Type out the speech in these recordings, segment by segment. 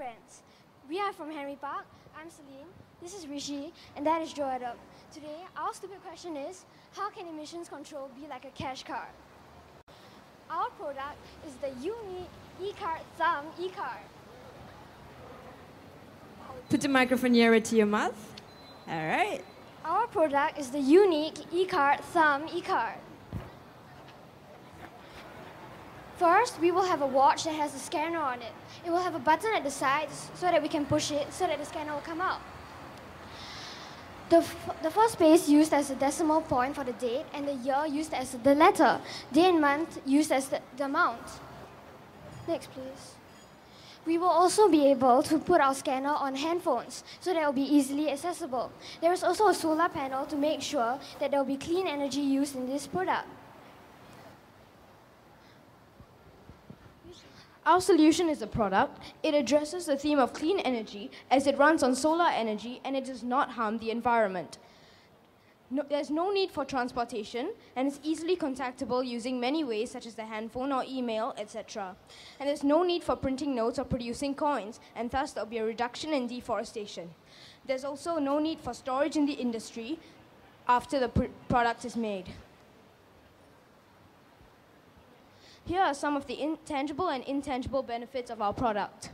friends. We are from Henry Park. I'm Celine. This is Rishi, and that is Joe Adam. Today, our stupid question is how can emissions control be like a cash card? Our product is the Younique e-card thumb e-card. Put the microphone nearer to your mouth. All right. Our product is the Younique e-card thumb e-card. First, we will have a watch that has a scanner on it. It will have a button at the sides so that we can push it so that the scanner will come out. The, the first space used as a decimal point for the date and the year used as the letter. Day and month used as the, the amount. Next, please. We will also be able to put our scanner on handphones so that it will be easily accessible. There is also a solar panel to make sure that there will be clean energy used in this product. Our solution is a product. It addresses the theme of clean energy as it runs on solar energy and it does not harm the environment. No, there's no need for transportation and it's easily contactable using many ways such as the handphone or email, etc. And there's no need for printing notes or producing coins and thus there'll be a reduction in deforestation. There's also no need for storage in the industry after the pr- product is made. Here are some of the intangible and intangible benefits of our product.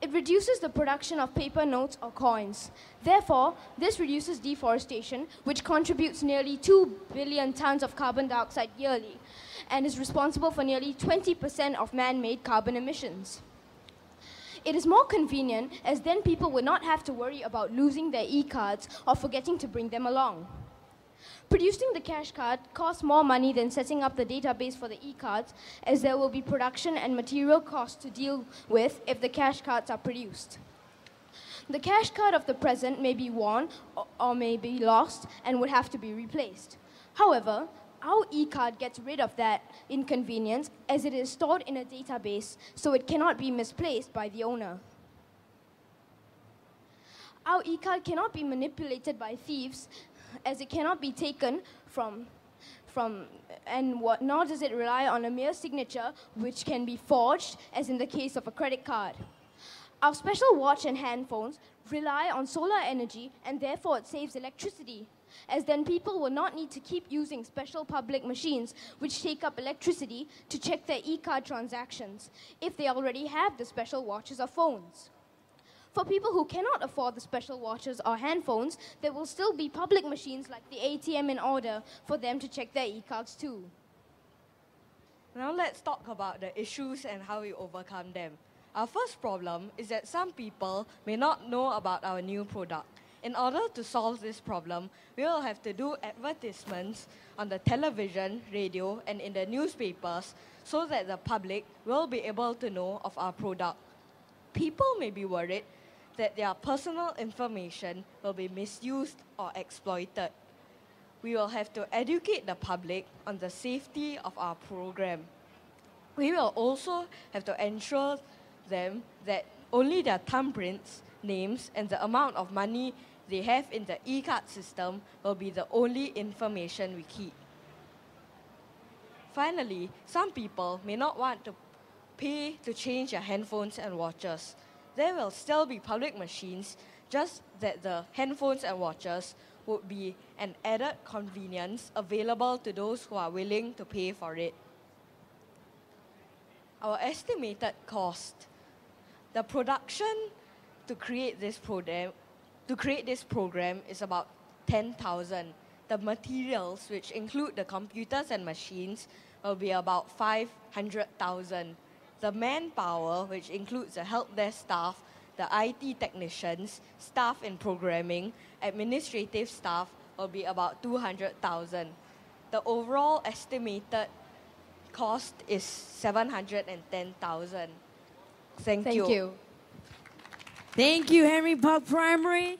It reduces the production of paper notes or coins. Therefore, this reduces deforestation, which contributes nearly 2 billion tons of carbon dioxide yearly and is responsible for nearly 20% of man made carbon emissions. It is more convenient as then people will not have to worry about losing their e cards or forgetting to bring them along. Producing the cash card costs more money than setting up the database for the e-cards, as there will be production and material costs to deal with if the cash cards are produced. The cash card of the present may be worn or, may be lost and would have to be replaced. However, our e-card gets rid of that inconvenience as it is stored in a database, so it cannot be misplaced by the owner. Our e-card cannot be manipulated by thieves as it cannot be taken from from and what, nor does it rely on a mere signature which can be forged as in the case of a credit card. Our special watch and handphones rely on solar energy and therefore it saves electricity as then people will not need to keep using special public machines which take up electricity to check their e-card transactions if they already have the special watches or phones. For people who cannot afford the special watches or handphones, there will still be public machines like the ATM in order for them to check their e-cards too. Now let's talk about the issues and how we overcome them. Our first problem is that some people may not know about our new product. In order to solve this problem, we will have to do advertisements on the television, radio, and in the newspapers so that the public will be able to know of our product. People may be worried that their personal information will be misused or exploited. We will have to educate the public on the safety of our program. We will also have to ensure them that only their thumbprints, names, and the amount of money they have in the e card system will be the only information we keep. Finally, some people may not want to pay to change their handphones and watches there will still be public machines, just that the handphones and watches would be an added convenience available to those who are willing to pay for it. Our estimated cost. The production to create this program to create this program is about 10,000. The materials, which include the computers and machines, will be about 500,000 the manpower, which includes the help desk staff, the IT technicians, staff in programming, administrative staff, will be about 200,000. The overall estimated cost is 710,000. Thank, you. Thank you. you. Thank you, Henry Park Primary.